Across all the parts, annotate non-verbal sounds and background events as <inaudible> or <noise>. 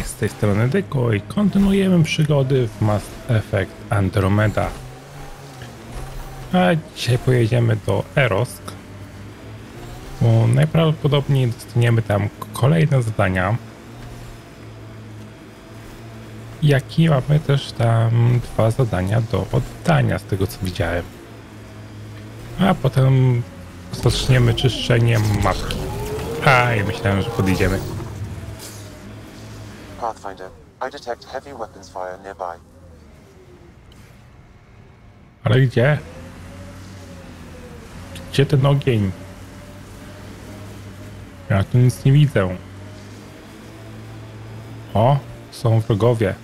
Cześć, z tej strony Dyko i kontynuujemy przygody w Mass Effect Andromeda. A dzisiaj pojedziemy do Erosk, bo najprawdopodobniej dostaniemy tam kolejne zadania. Jak i mamy też tam dwa zadania do oddania, z tego co widziałem. A potem zaczniemy czyszczenie mapki. A, i myślałem, że podjedziemy. Pathfinder, I detect heavy weapons fire nearby. Ale gdzie? Gdzie ten ogień? Ja tu nic nie widzę. O, są wrogowie.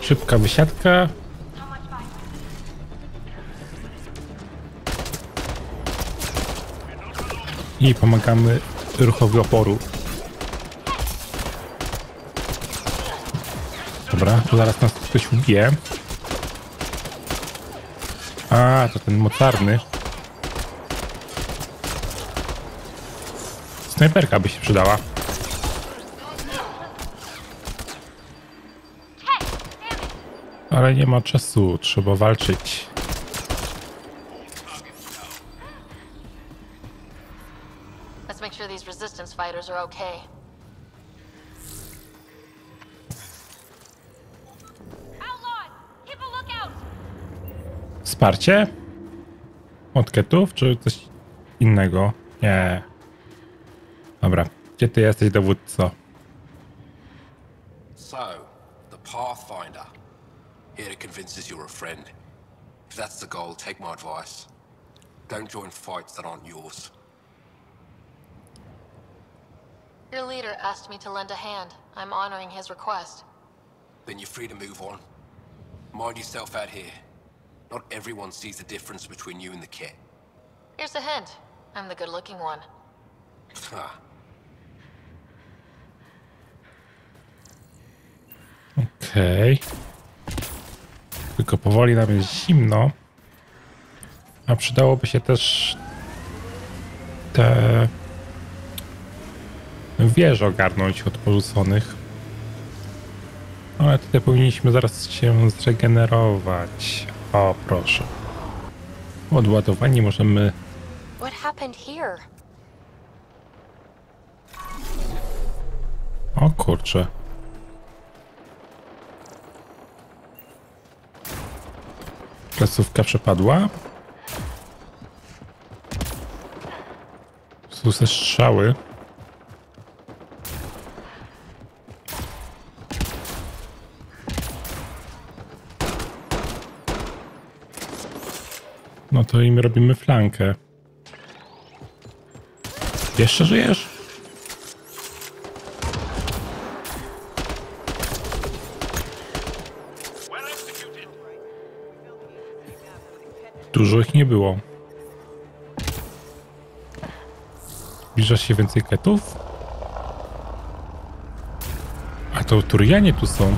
Szybka wysiadka. I pomagamy ruchowi oporu. Dobra, tu zaraz nas ktoś ubije. A, to ten mocarny. Snajperka by się przydała. Ale nie ma czasu, trzeba walczyć. Resistance fighters are okay. Outlaws! Keep a lookout! Wsparcie? Od ketów, czy coś innego? Nie. Dobra, gdzie ty jesteś, dowódco? So, the Pathfinder. Here to convince us you're a friend. If that's the goal, take my advice. Don't join fights that aren't yours. Your leader asked me to lend a hand. I'm honoring his request. Then you're free to move on. Mind yourself out here. Not everyone sees the difference between you and the kit. Here's a hint. I'm the good-looking one. Ha. Okej. Tylko powoli nam jest zimno. A przydałoby się też te wieże ogarnąć od porzuconych. Ale tutaj powinniśmy zaraz się zregenerować. O, proszę. Odładowani możemy... What happened here? O kurczę. Placówka przepadła. Są strzały. To im robimy flankę. Jeszcze żyjesz? Dużo ich nie było. Zbliża się więcej ketów? A to Turianie tu są.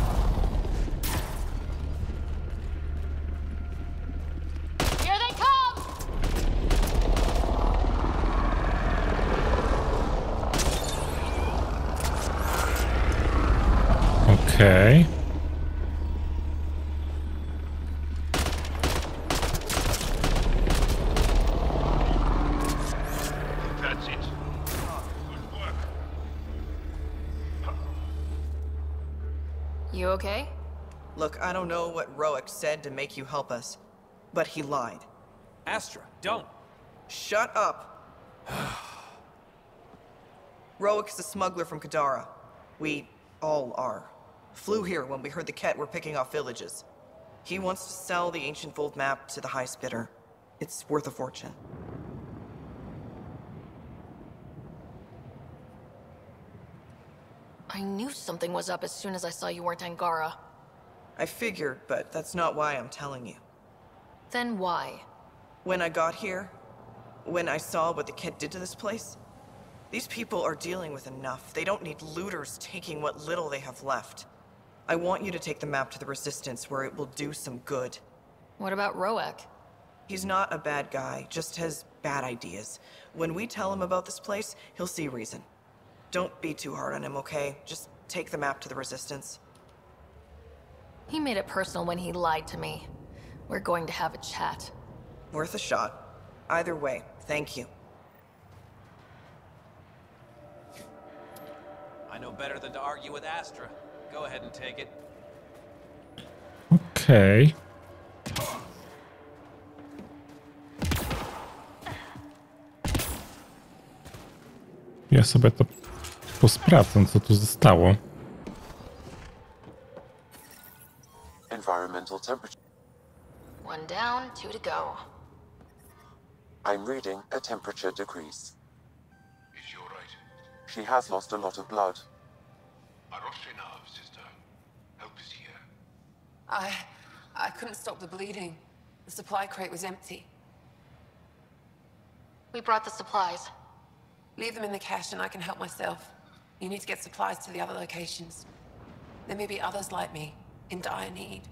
Okej. That's it. Good work. You okay? Look, I don't know what Roic said to make you help us, but he lied. Astra, don't. Shut up! <sighs> Roic is a smuggler from Kadara. We all are. Flew here when we heard the Ket were picking off villages. He wants to sell the ancient Fold map to the highest bidder. It's worth a fortune. I knew something was up as soon as I saw you weren't Angara. I figured, but that's not why I'm telling you. Then why? When I got here, when I saw what the Ket did to this place, these people are dealing with enough. They don't need looters taking what little they have left. I want you to take the map to the Resistance where it will do some good. What about Roek? He's not a bad guy, just has bad ideas. When we tell him about this place, he'll see reason. Don't be too hard on him, okay? Just take the map to the Resistance. He made it personal when he lied to me. We're going to have a chat. Worth a shot. Either way, thank you. I know better than to argue with Astra. Go ahead and take it. Okej. Ja sobie to posprawdzę, co tu zostało. Environmental temperature. One down, two to go. I'm reading a temperature decrease. Is she alright? She has lost a lot of blood. Aroshe sister. Help is here. I... I couldn't stop the bleeding. The supply crate was empty. We brought the supplies. Leave them in the cache and I can help myself. You need to get supplies to the other locations. There may be others like me, in dire need.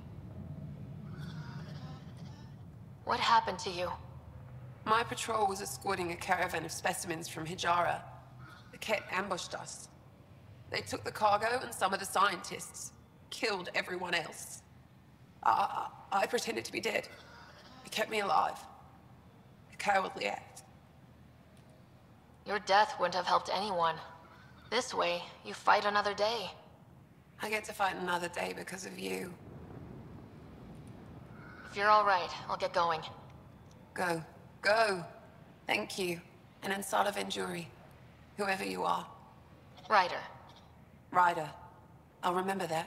What happened to you? My patrol was escorting a caravan of specimens from Hijara. The Ket ambushed us. They took the cargo and some of the scientists. Killed everyone else. I, I, I pretended to be dead. It kept me alive. A cowardly act. Your death wouldn't have helped anyone. This way, you fight another day. I get to fight another day because of you. If you're alright, I'll get going. Go. Go. Thank you. And Ansala Venturi. Whoever you are. Ryder. Ryder. I'll remember that.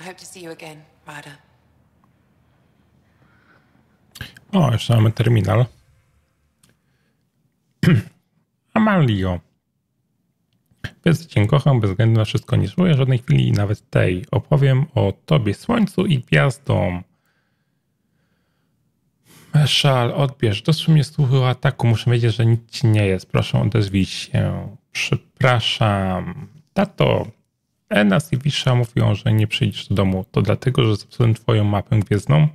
I hope to see you again, Ryder. O, jeszcze mamy terminal. <clears throat> Amalio. Bez cię kocham, bez względu na wszystko nie żałuję żadnej chwili, nawet tej. Opowiem o tobie, słońcu i gwiazdom. Meszal, odbierz. Doszły mnie słuchy o ataku. Muszę wiedzieć, że nic ci nie jest. Proszę, odezwij się. Przepraszam. Tato, Enas i Wisza mówią, że nie przyjdziesz do domu. To dlatego, że zepsułem twoją mapę gwiezdną?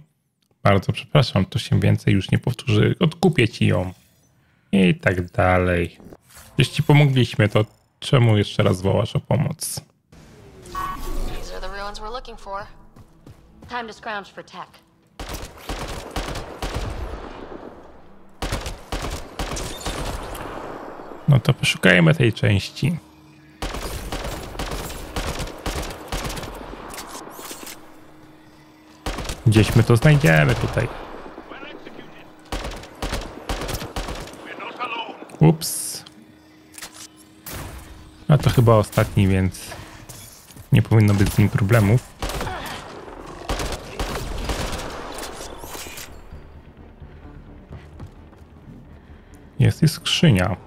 Bardzo przepraszam, to się więcej już nie powtórzy. Odkupię ci ją. I tak dalej. Jeśli pomogliśmy, to czemu jeszcze raz wołasz o pomoc? These are the ruins we're looking for. Time to scrounge for tech. No to poszukajmy tej części. Gdzieś my to znajdziemy tutaj. Ups. A to chyba ostatni, więc nie powinno być z nim problemów. Jest i skrzynia.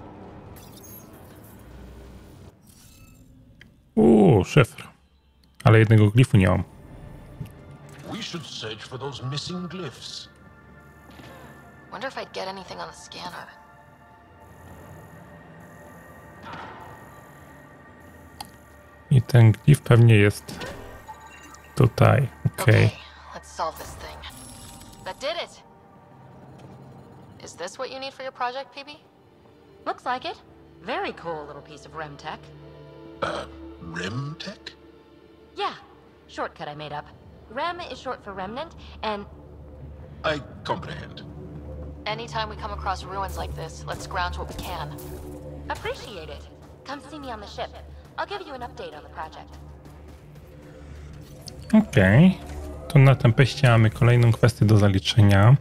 Uuu, szyfr. Ale jednego glifu nie mam. We should search for those missing glyphs. Wonder if I'd get anything on the scanner. I ten glif pewnie jest tutaj. Okej. Okay, let's solve this thing. That did it! Is this what you need for your project, PB? Looks like it. Very cool little piece of REM tech. Uh, Rem tech? Yeah, shortcut I made up. REM is short for remnant, and I comprehend. Anytime we come across ruins like this, let's scrounge what we can. appreciate it. Come see me on the ship. I'll give you an update on the project. Okej. To na tempeście mamy kolejną kwestię do zaliczenia.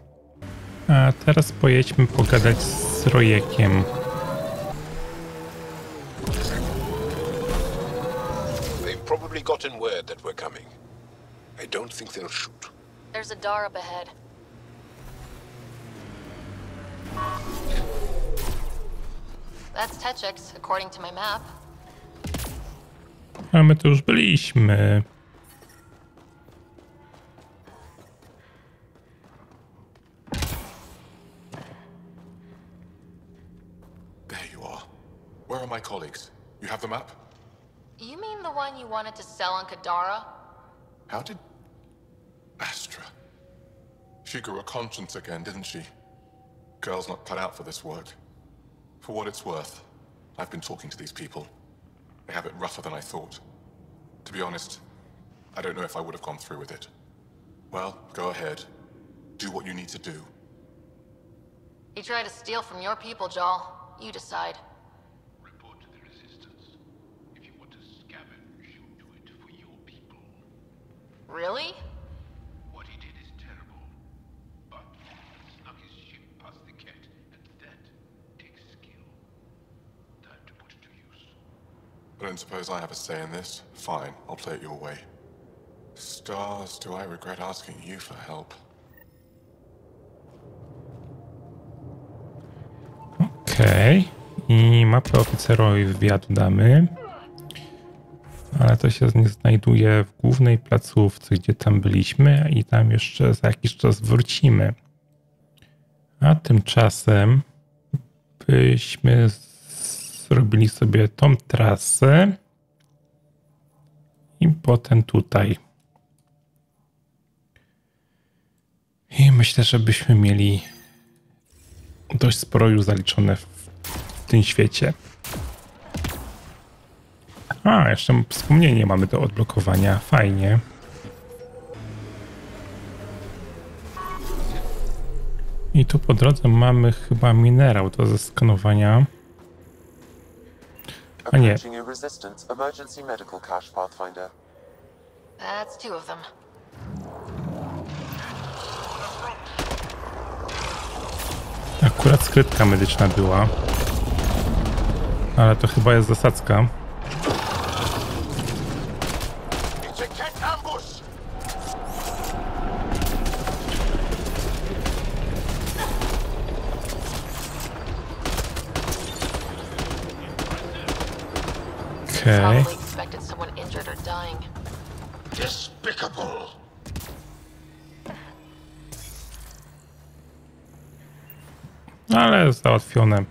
A teraz pojedźmy pogadać z Rojekiem. Up ahead. That's Techix, according to my map. A my tu już byliśmy. There you are. Where are my colleagues? You have the map? You mean the one you wanted to sell on Kadara? How did... Astra. She grew a conscience again, didn't she? Girl's not cut out for this work. For what it's worth, I've been talking to these people. They have it rougher than I thought. To be honest, I don't know if I would have gone through with it. Well, go ahead. Do what you need to do. You try to steal from your people, Joel. You decide. Report to the Resistance. If you want to scavenge, you do it for your people. Really? Don't suppose I have a say in this. Fine, I'll play it your way. Stars, do I regret asking you for help? Okej. I mapę oficerowi wywiadu damy. Ale to się znajduje w głównej placówce, gdzie tam byliśmy i tam jeszcze za jakiś czas wrócimy. A tymczasem byśmy zrobili sobie tą trasę i potem tutaj. I myślę, że byśmy mieli dość sporo już zaliczone w, w tym świecie. A, jeszcze wspomnienie mamy do odblokowania. Fajnie. I tu po drodze mamy chyba minerał do zeskanowania. A nie, Approaching a Resistance emergency medical cache, Pathfinder. That's two of them. akurat skrytka medyczna była. Ale to chyba jest zasadzka. Okej. Probably expected someone injured or dying. Despicable! Ale załatwione.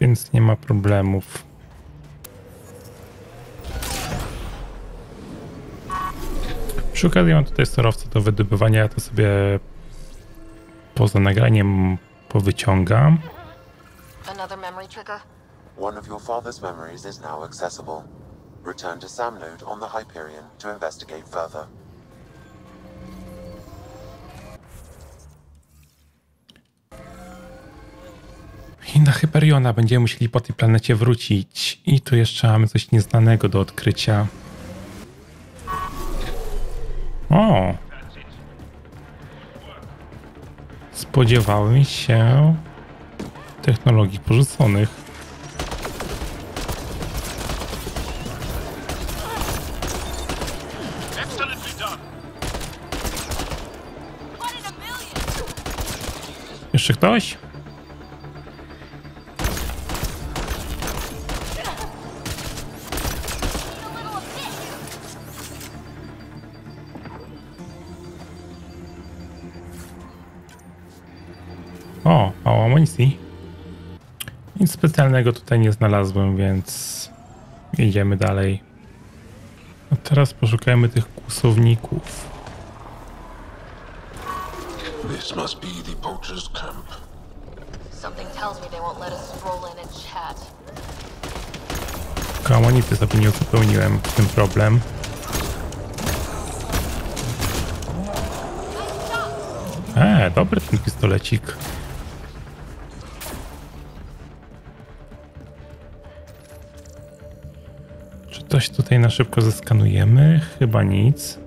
Więc nie ma problemów. Przy okazji mam tutaj surowce do wydobywania, ja to sobie poza nagraniem powyciągam. Another memory trigger? One of your father's memories is now accessible. Return to Samnode on the Hyperion to investigate further. I na Hyperiona będziemy musieli po tej planecie wrócić. I tu jeszcze mamy coś nieznanego do odkrycia. O! Spodziewałem się technologii porzuconych. Ktoś? O, mało amunicji. Nic specjalnego tutaj nie znalazłem, więc idziemy dalej. A teraz poszukajmy tych kłusowników. This must be the poacher's camp. Something tells me they won't let us stroll in and chat. Tylko amunicy sobie nie uzupełniłem, w tym problem. E, dobry ten pistolecik. Czy coś tutaj na szybko zeskanujemy? Chyba nic.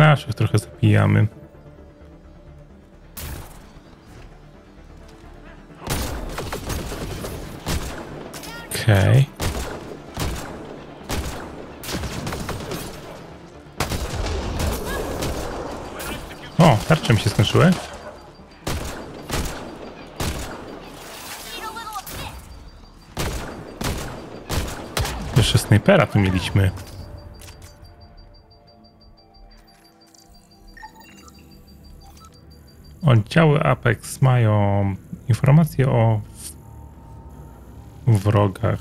Naszych trochę zabijamy. Okej. O, tarcze mi się skończyły. Jeszcze snajpera tu mieliśmy. Oddziały Apex mają informacje o wrogach.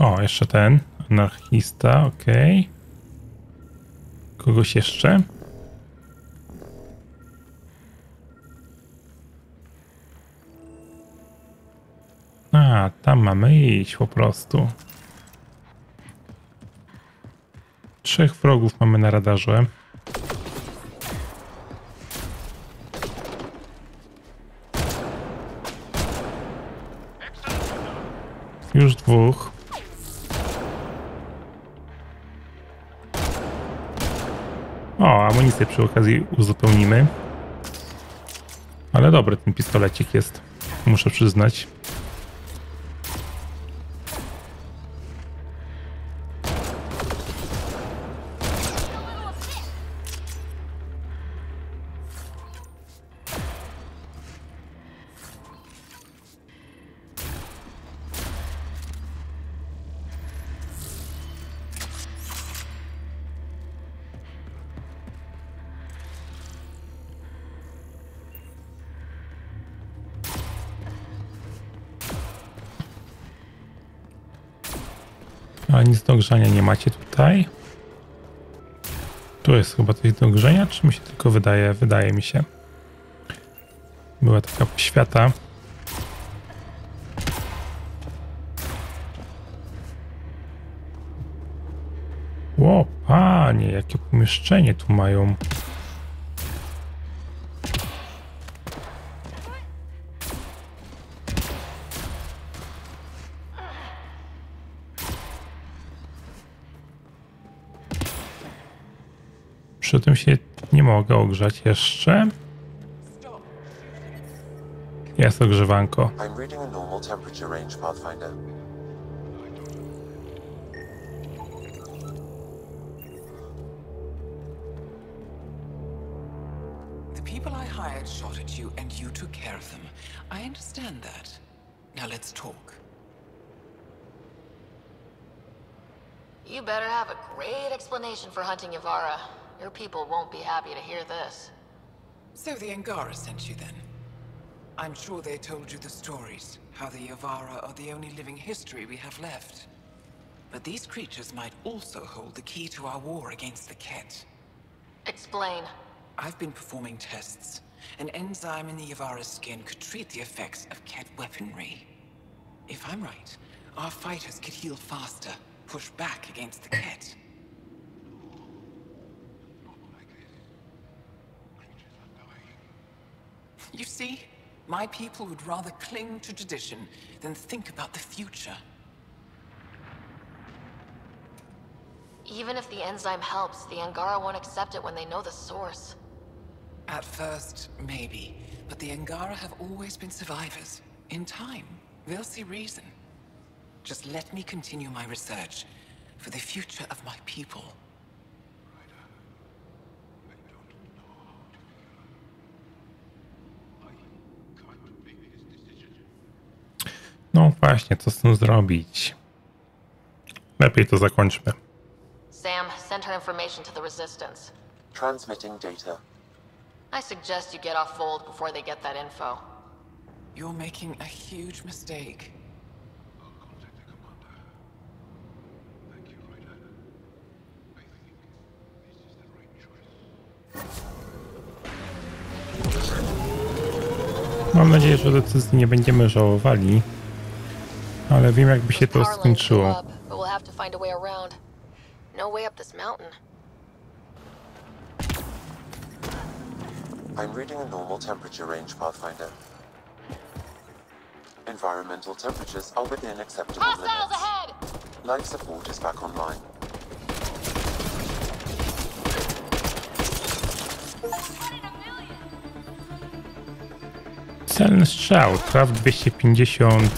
O, jeszcze ten. Anarchista, ok. Kogoś jeszcze? A, tam mamy iść po prostu. Trzech wrogów mamy na radarze. Już dwóch. O, amunicję przy okazji uzupełnimy. Ale dobry ten pistolecik jest, muszę przyznać. Do grzania nie macie tutaj. Tu jest chyba coś do grzenia, czy mi się tylko wydaje? Wydaje mi się. Była taka poświata. Ło, panie, jakie pomieszczenie tu mają. Przy tym się nie mogę ogrzać jeszcze. Jest ogrzewanko. Shot at you, and you took care of them. I understand that. Now let's talk. You better have a great explanation for hunting Yavara. Your people won't be happy to hear this. So the Angara sent you then? I'm sure they told you the stories, how the Yavara are the only living history we have left. But these creatures might also hold the key to our war against the Ket. Explain. I've been performing tests. An enzyme in the Yavara's skin could treat the effects of Ket weaponry. If I'm right, our fighters could heal faster, push back against the Ket. You see, my people would rather cling to tradition than think about the future. Even if the enzyme helps, the Angara won't accept it when they know the source. At first, maybe. But the Angara have always been survivors. In time, they'll see reason. Just let me continue my research for the future of my people. No właśnie, co z tym zrobić? Lepiej to zakończmy. Sam, send her information to the Resistance. Transmitting data. I suggest you get off Fold before they get that info. You're making a huge mistake. Mam nadzieję, że decyzji nie będziemy żałowali. Ale wiem, jakby się to skończyło. No. I'm reading a normal temperature range, Pathfinder. Environmental temperatures are within acceptable Hostiles limits. ahead! Life support is back online. Celny strzał, traf 250,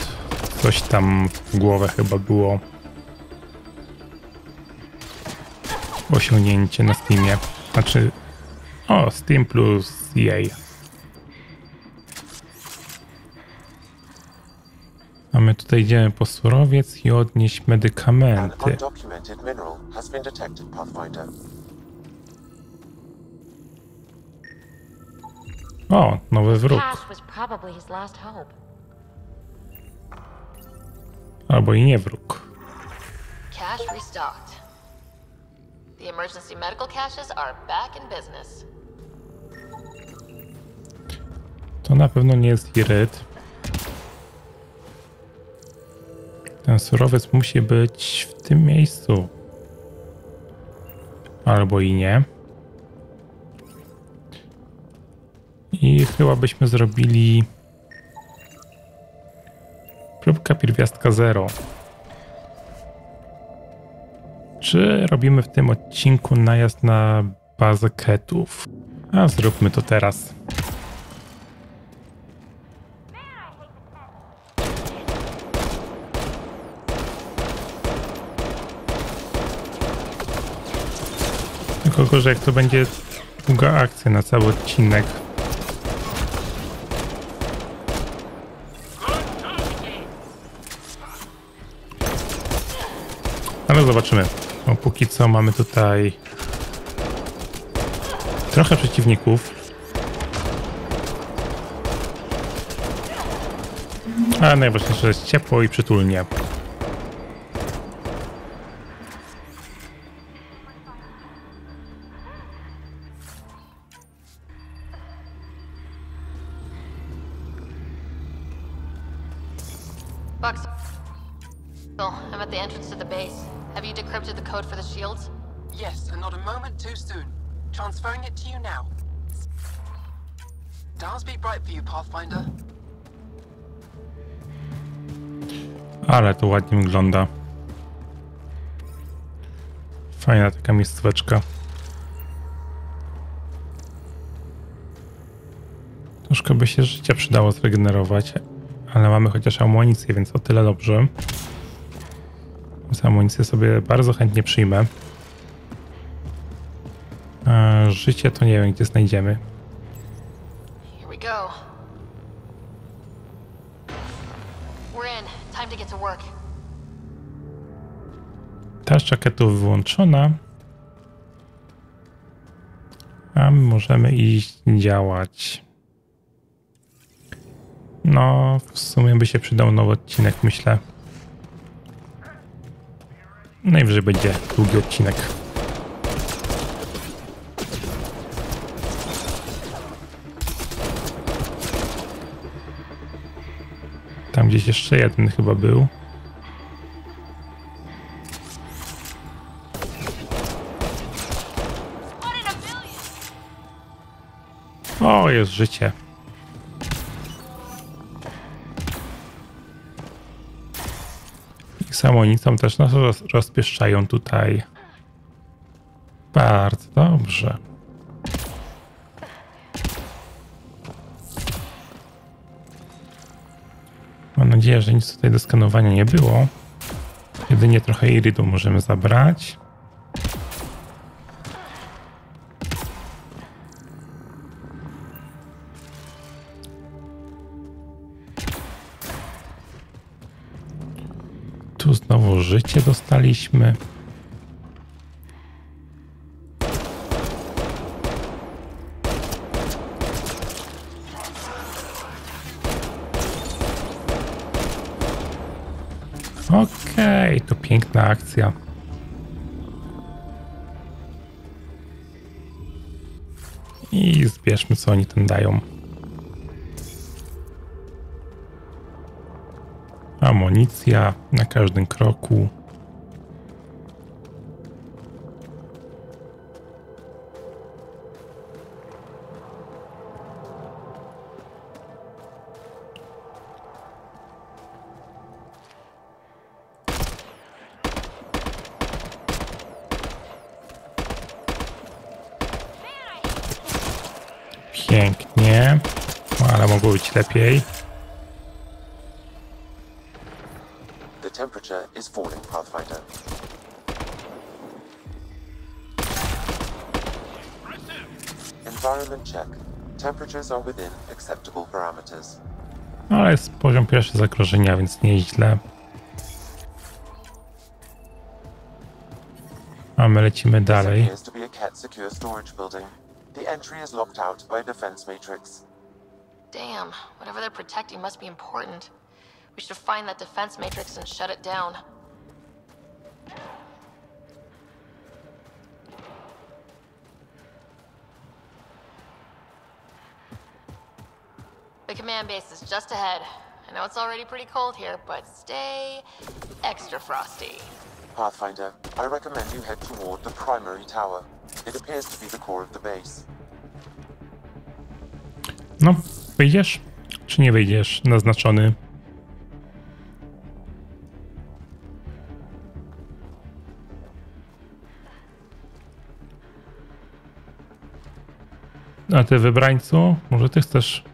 coś tam w głowę chyba było. Osiągnięcie na Steamie. Znaczy, o, Steam plus EA. A my tutaj idziemy po surowiec i odnieść medykamenty. O, nowy wróg. Albo i nie wróg. Cache restocked. The emergency medical caches are back in business. To na pewno nie jest iryt. Ten surowiec musi być w tym miejscu. Albo i nie. I chyba byśmy zrobili próbka pierwiastka 0. Czy robimy w tym odcinku najazd na bazę ketów? A zróbmy to teraz. Tylko gorzej, jak to będzie długa akcja na cały odcinek. Ale zobaczymy. Bo póki co mamy tutaj trochę przeciwników. Ale najważniejsze, że jest ciepło i przytulnie. Ale to ładnie wygląda. Fajna taka miejscóweczka. Troszkę by się życia przydało zregenerować, ale mamy chociaż amunicję, więc o tyle dobrze. Więc amunicję sobie bardzo chętnie przyjmę. A życie to nie wiem, gdzie znajdziemy. Tarcza ketów wyłączona. A my możemy iść działać. No, w sumie by się przydał nowy odcinek, myślę. Najwyżej będzie długi odcinek. Tam gdzieś jeszcze jeden chyba był. O, jest życie. I samonicą też nas roz, rozpieszczają tutaj. Bardzo dobrze. Mam nadzieję, że nic tutaj do skanowania nie było. Jedynie trochę iridu możemy zabrać. Życie dostaliśmy. Okej, to piękna akcja. I zbierzmy, co oni tam dają. Amunicja na każdym kroku. Pięknie, ale mogło być lepiej. Pathfinder. Environment check. Temperatures are within acceptable parameters. Ale jest poziom pierwszy zagrożenia, więc nieźle. A my lecimy dalej. appears to be a Ket secure storage building. The entry is locked out by a defense matrix. Damn, whatever they're protecting must be important. We should find that defense matrix and shut it down. Command base is just ahead. I know it's already pretty cold here, but stay extra frosty. Pathfinder, I recommend you head toward the primary tower. It appears to be the core of the base. No, wyjdziesz? Czy nie wyjdziesz? Naznaczony. A ty wybrańcu, może ty chcesz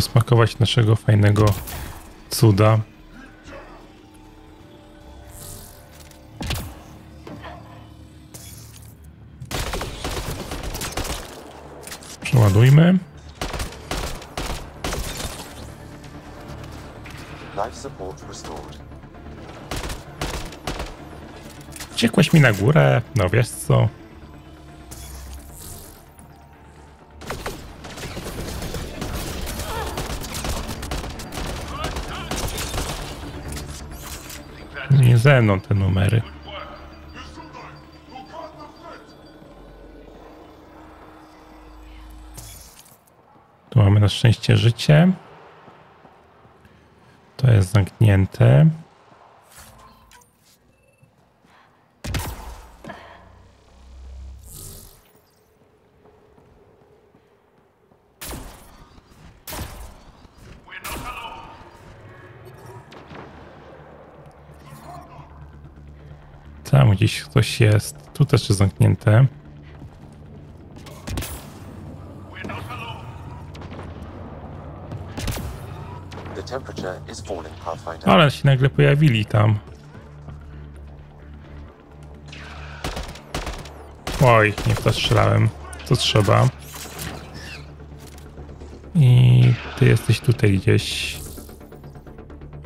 posmakować naszego fajnego cuda. Przeładujmy. Ciekłeś mi na górę, no wiesz co? Ze te numery. Tu mamy na szczęście życie. To jest zamknięte. Tam gdzieś ktoś jest. Tu też jest zamknięte. Ale się nagle pojawili tam. Oj, nie w to strzelałem. To trzeba. I ty jesteś tutaj gdzieś.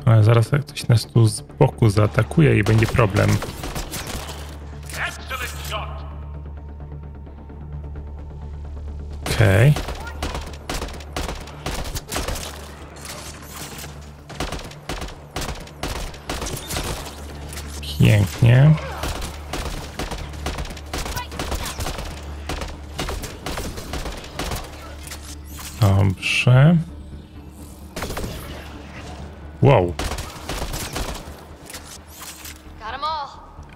Ale zaraz jak ktoś nas tu z boku zaatakuje i będzie problem. Okej. Pięknie. Dobrze. Wow.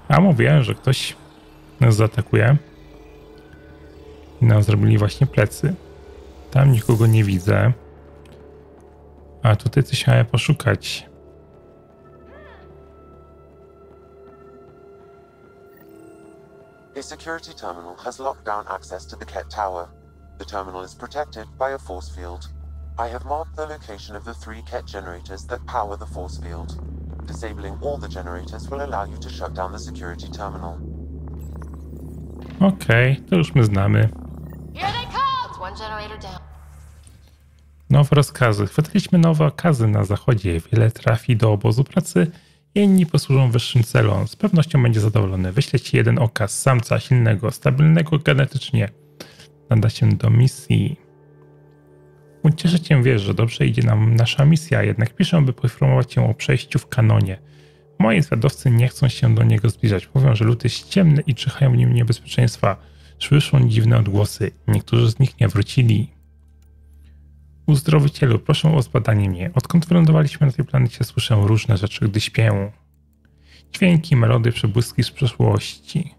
A mówiłem, że ktoś nas zaatakuje. Nam zrobili właśnie plecy. Tam nikogo nie widzę. A tutaj coś chciałem poszukać. A security terminal has locked down access to the Ket Tower. The terminal is protected by a force field. I have marked the location of the three Ket generators that power the force field. Disabling all the generators will allow you to shut down the security terminal. Okej, to już my znamy. Nowe rozkazy. Chwytaliśmy nowe okazy na zachodzie. Wiele trafi do obozu pracy, inni posłużą wyższym celom. Z pewnością będzie zadowolony. Wyślę ci jeden okaz samca silnego, stabilnego genetycznie. Nada się do misji. Ucieszę cię, wiesz, że dobrze idzie nam nasza misja, jednak piszę, by poinformować cię o przejściu w kanonie. Moi zwiadowcy nie chcą się do niego zbliżać. Mówią, że lud jest ciemny i czyhają w nim niebezpieczeństwa. Słyszą dziwne odgłosy. Niektórzy z nich nie wrócili. Uzdrowicielu, proszę o zbadanie mnie. Odkąd wylądowaliśmy na tej planecie, słyszę różne rzeczy, gdy śpię. Dźwięki, melody, przebłyski z przeszłości.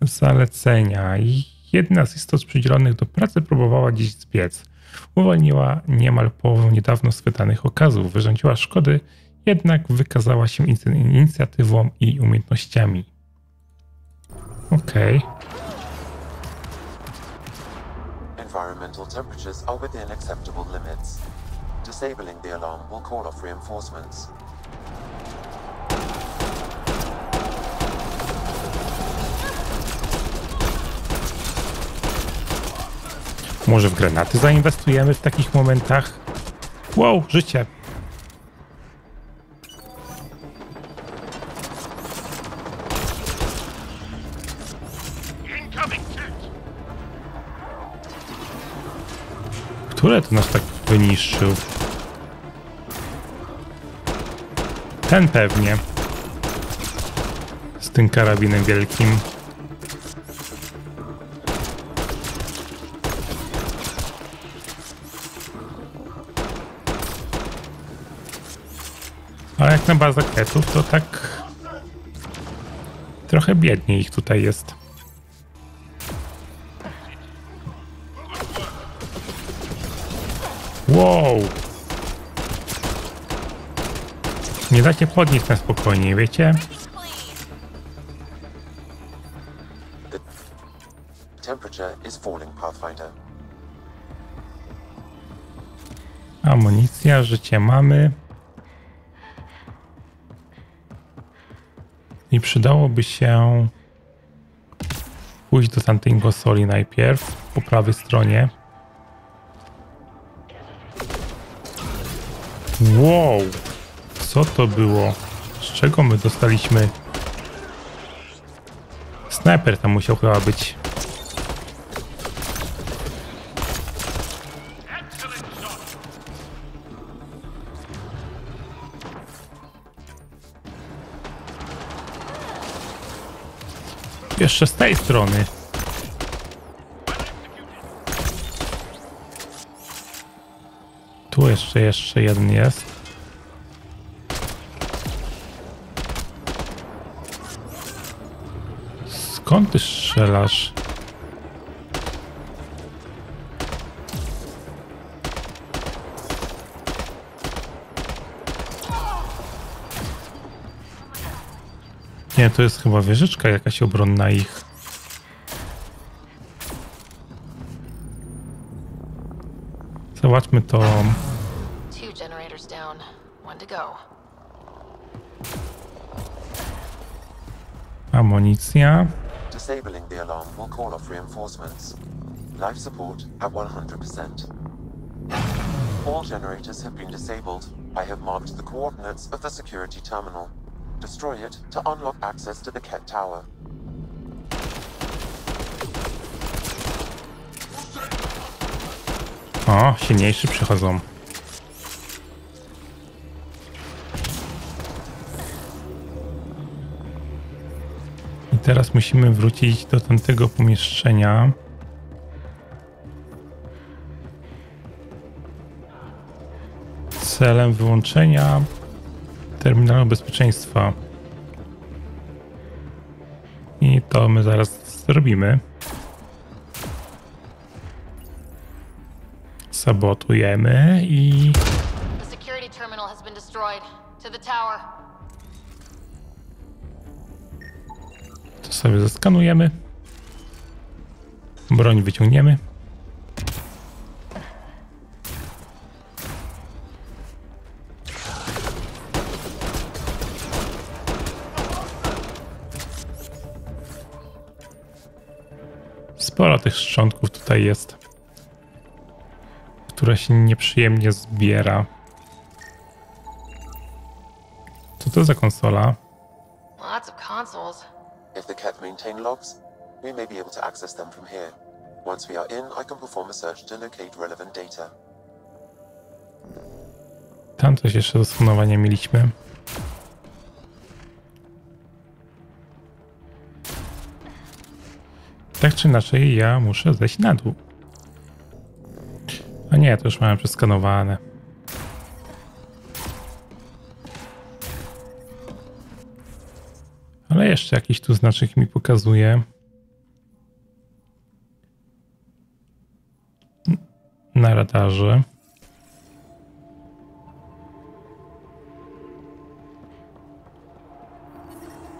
Zalecenia. Jedna z istot przydzielonych do pracy próbowała dziś zbiec. Uwolniła niemal połowę niedawno schwytanych okazów, wyrządziła szkody, jednak wykazała się inicj- inicjatywą i umiejętnościami. Okej. environmental temperatures are within acceptable limits. Disabling the alarm will call off reinforcements. Może w granaty zainwestujemy w takich momentach? Wow, życie. To nas tak wyniszczył? Ten pewnie. Z tym karabinem wielkim. Ale jak na bazę to tak... Trochę biednie ich tutaj jest. Nie dacie podnieść na spokojnie, wiecie? Amunicja, życie mamy. I przydałoby się pójść do tamtego soli najpierw, po prawej stronie. Wow! Co to było? Z czego my dostaliśmy? Sniper tam musiał chyba być. Jeszcze z tej strony. Tu jeszcze, jeszcze jeden jest. Skąd ty strzelasz? Nie, to jest chyba wieżyczka jakaś obronna ich. Zobaczmy to. Amunicja. Will call off reinforcements. Life support at 100%. All generators have been disabled. I have marked the coordinates of the security terminal. Destroy it to unlock access to the Ket Tower. O, silniejszy przychodzą. Teraz musimy wrócić do tamtego pomieszczenia. Celem wyłączenia terminalu bezpieczeństwa. I to my zaraz zrobimy. Sabotujemy i The security terminal has been destroyed. To the tower. Sobie zeskanujemy. Broń wyciągniemy. Sporo tych szczątków tutaj jest, które się nieprzyjemnie zbiera. Co to za konsola? Lots of consoles. If the Ket maintain logs, we may be able to access them from here. Once we are in, I can perform a search to locate relevant data. Tam coś jeszcze do skanowania mieliśmy. Tak czy inaczej, ja muszę zejść na dół. A nie, to już mamy przeskanowane. Jeszcze jakiś tu znaczek mi pokazuje. Na radarze.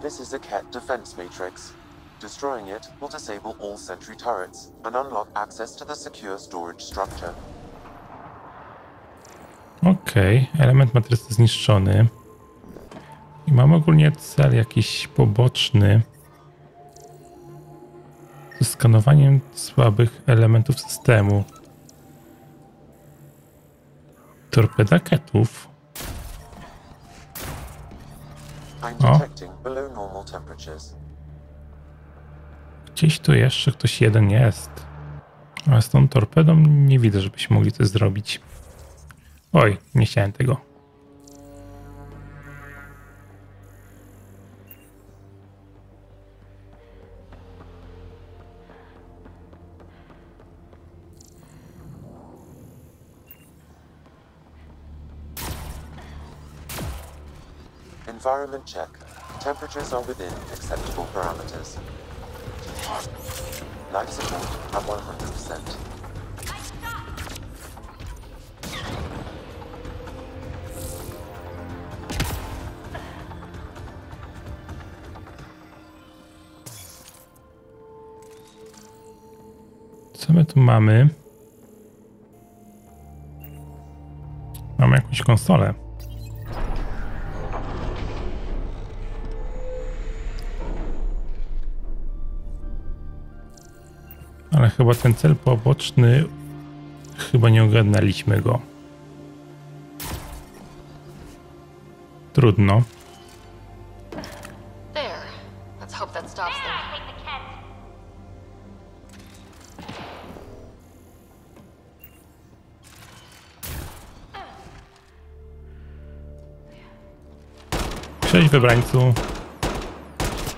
This is a Ket defense matrix. Destroying it will disable all sentry turrets and unlock access to the secure storage structure. Okej, element matrycy zniszczony. I mam ogólnie cel jakiś poboczny ze skanowaniem słabych elementów systemu. Torpeda ketów. O. Gdzieś tu jeszcze ktoś jeden jest. Ale z tą torpedą nie widzę, żebyśmy mogli coś zrobić. Oj, nie chciałem tego. Check. Temperatures are within acceptable parameters. Life support at 100%. Co my tu mamy? Mamy jakąś konsolę. Chyba ten cel poboczny, chyba nie ogarnęliśmy go. Trudno. Cześć wybrańcu.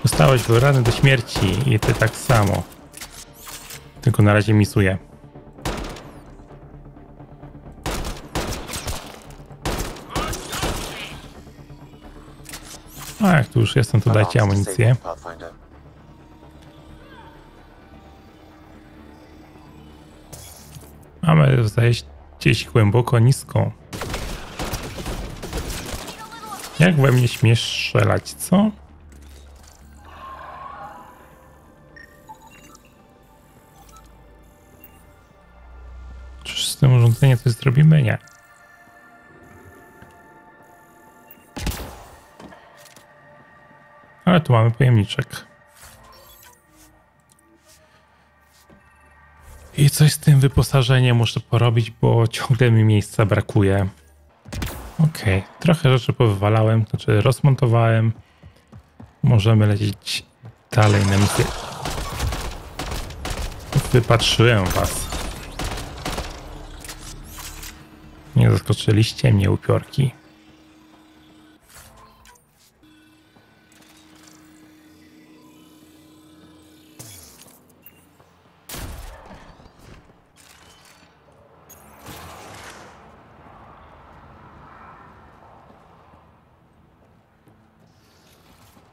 Zostałeś wybrany do śmierci i ty tak samo. Tylko na razie misuję. A jak tu już jestem, to dajcie amunicję. Mamy zejść gdzieś głęboko, nisko. Jak we mnie śmiesz strzelać, co? Tym urządzeniem coś zrobimy? Nie. Ale tu mamy pojemniczek. I coś z tym wyposażeniem muszę porobić, bo ciągle mi miejsca brakuje. Okej, trochę rzeczy powywalałem, znaczy rozmontowałem. Możemy lecieć dalej na misję. Wypatrzyłem was. Nie zaskoczyliście mnie, upiorki.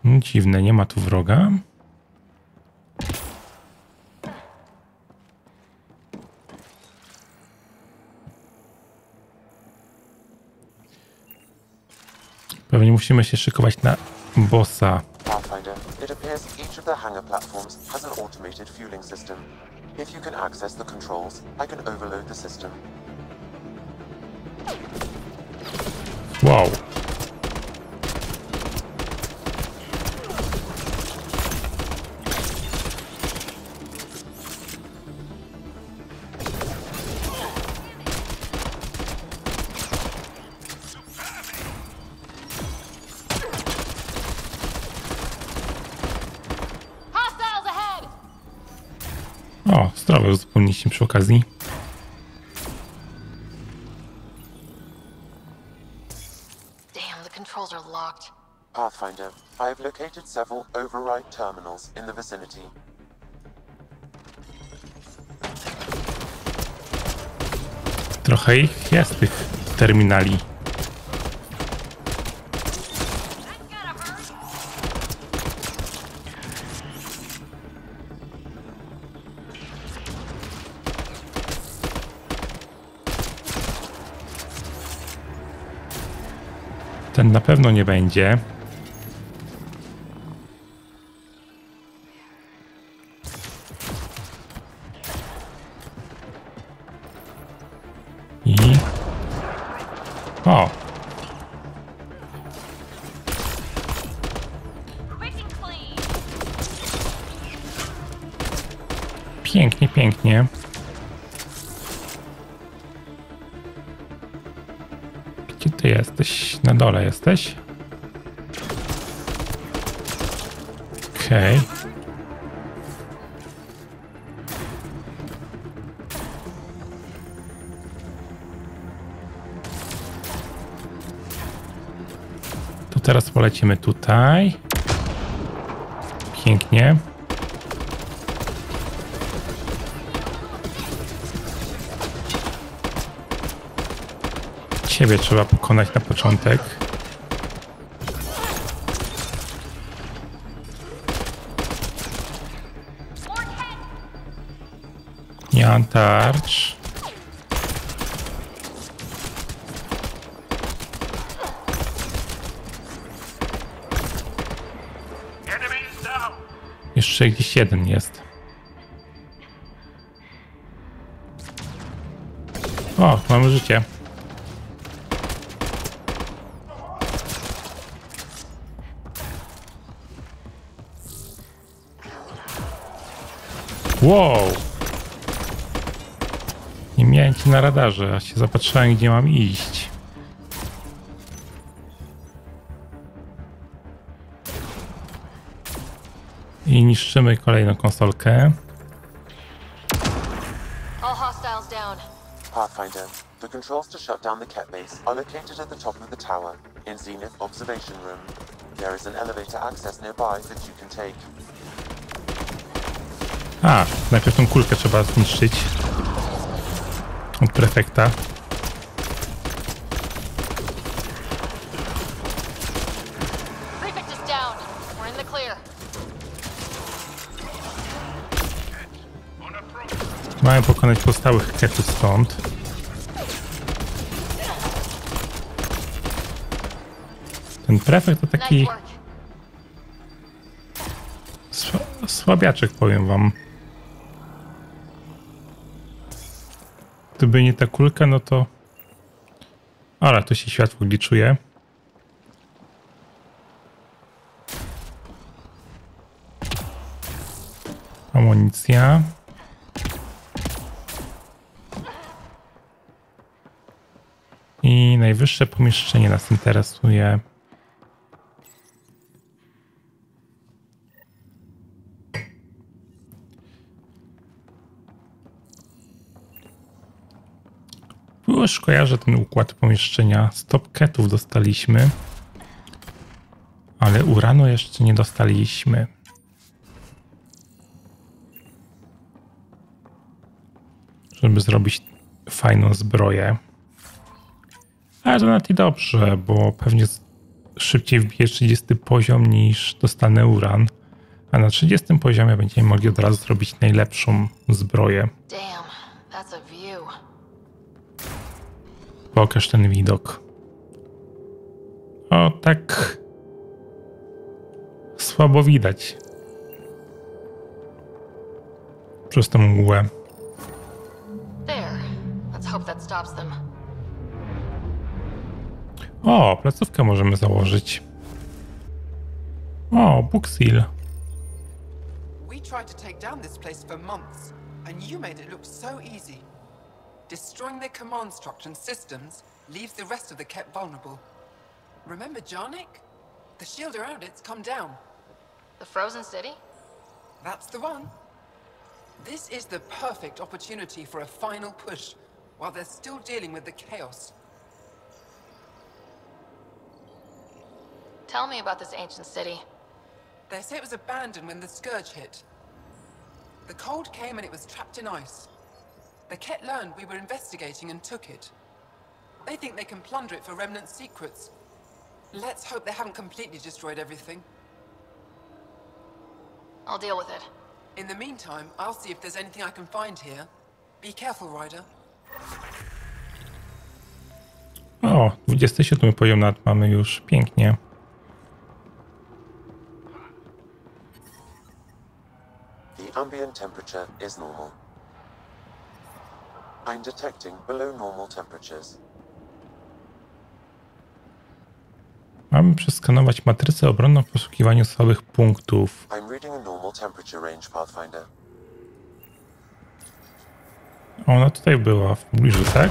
Dziwne, nie ma tu wroga. Pewnie musimy się szykować na bossa. Fueling system. Wow. Uzupełniliśmy przy okazji. Damn, the controls are locked. Pathfinder, I have located several override terminals in the vicinity. Trochę ich jest, tych terminali. Ten na pewno nie będzie. I... O! Pięknie, pięknie. Jesteś? Na dole jesteś? Okej. To teraz polecimy tutaj. Pięknie. Ciebie trzeba pokonać na początek. Nie mam tarcz. Jeszcze gdzieś jeden jest. O, mamy życie. Wow! Nie miałem ci na radarze, a się zapatrzyłem gdzie mam iść. I niszczymy kolejną konsolkę. All hostiles down. Pathfinder, the controls to shut down the cat base are located at the top of the tower, in Zenith Observation Room. There is an elevator access nearby that you can take. A, najpierw tą kulkę trzeba zniszczyć. Od prefekta. Mamy pokonać pozostałych ketów stąd. Ten prefekt to taki słabiaczek, powiem wam. Gdyby nie ta kulka, no to... Ale tu się światło gliczuje. Amunicja. I najwyższe pomieszczenie nas interesuje. Już kojarzę ten układ pomieszczenia. Stopketów dostaliśmy. Ale uranu jeszcze nie dostaliśmy. Żeby zrobić fajną zbroję. Ale to nawet i dobrze, bo pewnie szybciej wbiję 30 poziom niż dostanę uran. A na 30 poziomie będziemy mogli od razu zrobić najlepszą zbroję. Damn, that's a. Pokaż ten widok. O, tak. Słabo widać. Przez tą mgłę. O, placówkę możemy założyć. O, Bookseal. We tried to take down this place for months, and you made it look so easy. Destroying their command structure and systems leaves the rest of the kept vulnerable. Remember Jarnik? The shield around it's come down. The frozen city? That's the one. This is the perfect opportunity for a final push, while they're still dealing with the chaos. Tell me about this ancient city. They say it was abandoned when the Scourge hit. The cold came and it was trapped in ice. The Ket learned we were investigating and took it. They think they can plunder it for remnant secrets. Let's hope they haven't completely destroyed everything. I'll deal with it. In the meantime, I'll see if there's anything I can find here. Be careful, Ryder. O, 27 poziom nad mamy już. Pięknie. The ambient temperature is normal. I'm detecting below normal temperatures. Mamy przeskanować matrycę obronną w poszukiwaniu słabych punktów. I'm reading a normal temperature range, Pathfinder. Ona tutaj była w pobliżu, tak?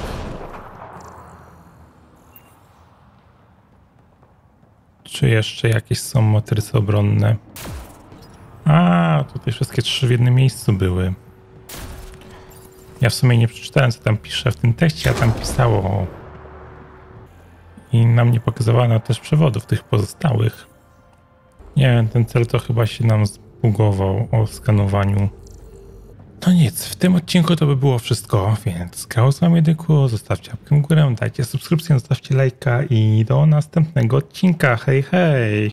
Czy jeszcze jakieś są matryce obronne? A, tutaj wszystkie trzy w jednym miejscu były. Ja w sumie nie przeczytałem, co tam pisze w tym tekście, a tam pisało. I nam nie pokazywano też przewodów tych pozostałych. Nie wiem, ten cel to chyba się nam zbugował o skanowaniu. No nic, w tym odcinku to by było wszystko, więc grał z wami Dyku, zostawcie łapkę w górę, dajcie subskrypcję, zostawcie lajka i do następnego odcinka, hej hej!